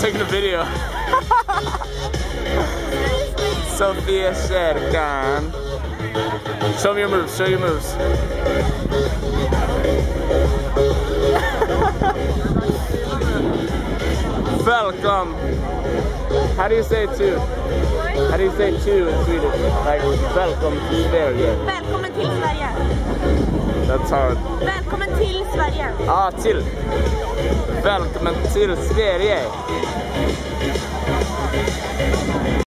taking a video. Sofiakyrkan. Show me your moves, show your moves. Welcome. How do you say to? How do you say to in Swedish? Like welcome to Sverige. Välkommen till Sverige. That's hard. Välkommen till Sverige. Ah, till. Välkommen till Sverige.